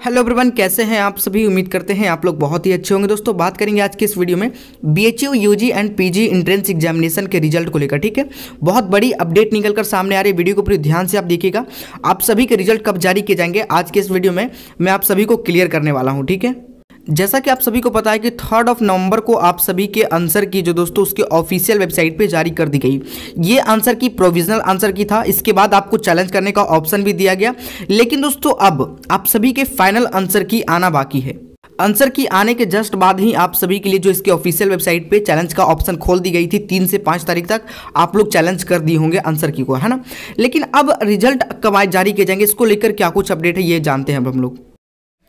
Hello everyone कैसे हैं आप सभी? उम्मीद करते हैं आप लोग बहुत ही अच्छे होंगे। दोस्तों, बात करेंगे आज के इस वीडियो में B H U U G and P G entrance examination के रिज़ल्ट को लेकर, ठीक है? बहुत बड़ी अपडेट निकल कर सामने आ रही है। वीडियो को पूरी ध्यान से आप देखिएगा। आप सभी के रिज़ल्ट कब जारी किए जाएँगे? आज के इस वीडियो में मैं आप सभी को क्लियर करने वाला हूँ, ठीक है? जैसा कि आप सभी को पता है कि थर्ड ऑफ़ नवंबर को आप सभी के आंसर की जो दोस्तों उसके ऑफिशियल वेबसाइट पे जारी कर दी गई। ये आंसर की प्रोविजनल आंसर की था, इसके बाद आपको चैलेंज करने का ऑप्शन भी दिया गया। लेकिन दोस्तों अब आप सभी के फाइनल आंसर की आना बाकी है। आंसर की आने के जस्ट बाद ही आप सभी के लिए जो इसके ऑफिशियल वेबसाइट पे चैलेंज का ऑप्शन खोल दी गई थी तीन से पाँच तारीख तक, आप लोग चैलेंज कर दिए होंगे आंसर की को, है ना? लेकिन अब रिज़ल्ट कब जारी किए जाएँगे, इसको लेकर क्या कुछ अपडेट है, ये जानते हैं अब हम लोग।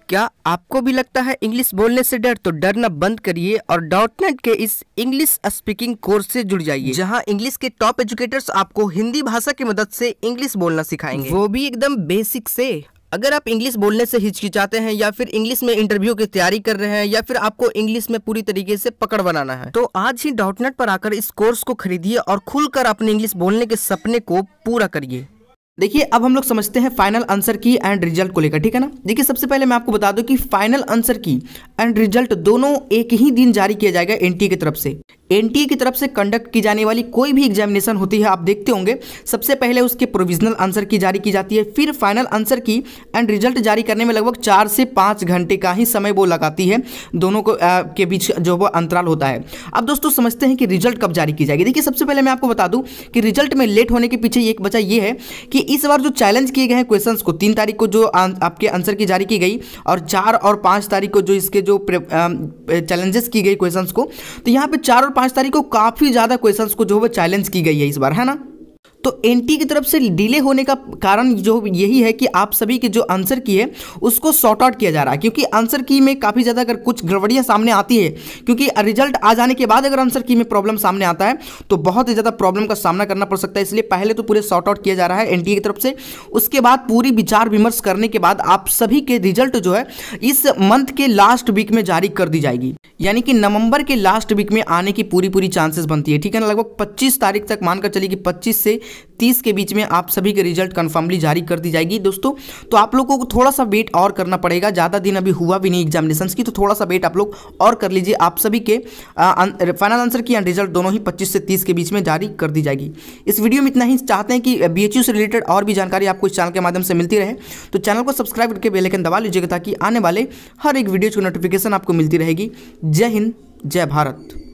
क्या आपको भी लगता है इंग्लिश बोलने से डर? तो डरना बंद करिए और डॉट नेट के इस इंग्लिश स्पीकिंग कोर्स से जुड़ जाइए। जहाँ इंग्लिश के टॉप एजुकेटर्स आपको हिंदी भाषा की मदद से इंग्लिश बोलना सिखाएँगे। वो भी एकदम बेसिक से। अगर आप इंग्लिश बोलने से हिचकिचाते हैं या फिर इंग्लिश में इंटरव्यू की तैयारी कर रहे हैं या फिर आपको इंग्लिश में पूरी तरीके से पकड़ बनाना है तो आज ही डॉट नेट पर आकर इस कोर्स को खरीदिए और खुलकर अपने इंग्लिश बोलने के सपने को पूरा करिए। देखिए, अब हम लोग समझते हैं final answer key and result को लेकर, ठीक है ना? देखिए, सबसे पहले मैं आपको बता दूँ कि final answer key and result दोनों एक ही दिन जारी किया जाएगा एनटीए की तरफ़ से। एनटीए की तरफ़ से कंडक्ट की जाने वाली कोई भी एग्जामिनेशन होती है आप देखते होंगे। सबसे पहले उसके प्रोविजनल आंसर की जारी की जाती है फिर final answer key and result जारी करने में लगभग चार से पाँच घंटे का ही समय वो लगाती है। दोनों को आ, के बीच जो वो अंतराल होता है। अब दोस्तों समझते हैं कि रिज़ल्ट कब जारी की जाएगी। देखिए सबसे पहले मैं आपको बता दूँ कि रिज़ल्ट में लेट होने के पीछे एक वजह यह है कि इस बार जो चैलेंज किए गए हैं क्वेश्चन को तीन तारीख को जो आपके आंसर की जारी की गई और चार और पाँच तारीख को जो इसके जो चैलेंजेस की गई क्वेश्चंस को तो यहाँ पे चार और पाँच तारीख को काफ़ी ज़्यादा क्वेश्चंस को जो है चैलेंज की गई है इस बार, है ना? तो एनटी की तरफ़ से डिले होने का कारण जो यही है कि आप सभी के जो आंसर की है, उसको सॉर्ट आउट किया जा रहा है। क्योंकि आंसर की में काफ़ी ज़्यादा अगर कुछ गड़बड़ियाँ सामने आती है, क्योंकि रिज़ल्ट आ जाने के बाद अगर आंसर की में प्रॉब्लम सामने आता है तो बहुत ही ज़्यादा प्रॉब्लम का सामना करना पड़ सकता है। इसलिए पहले तो पूरे सॉर्ट आउट किया जा रहा है एन की तरफ़ से। उसके बाद पूरी विचार विमर्श करने के बाद आप सभी के रिज़ल्ट जो है, इस मंथ के लास्ट वीक में जारी कर दी जाएगी। यानी कि नवंबर के लास्ट वीक में आने की पूरी पूरी चांसेस बनती है। ठीक है ना? लगभग 25 तारीख तक मानकर चलिए कि 25 से 30 के बीच में आप सभी के रिज़ल्ट कन्फर्मली जारी कर दी जाएगी। दोस्तों तो आप लोगों को थोड़ा सा वेट और करना पड़ेगा। ज़्यादा दिन अभी हुआ भी नहीं एग्जामिनेशन की तो थोड़ा सा वेट आप लोग और कर लीजिए। आप सभी के फाइनल आंसर की रिज़ल्ट दोनों ही पच्चीस से तीस के बीच में जारी कर दी जाएगी। इस वीडियो में इतना ही। चाहते हैं कि बीएचयू से रिलेटेड और भी जानकारी आपको इस चैनल के माध्यम से मिलती रहे तो चैनल को सब्सक्राइब करके बेलेकन दबा लीजिएगा ताकि आने वाले हर एक वीडियो की नोटिफिकेशन आपको मिलती रहेगी। जय हिंद, जय भारत।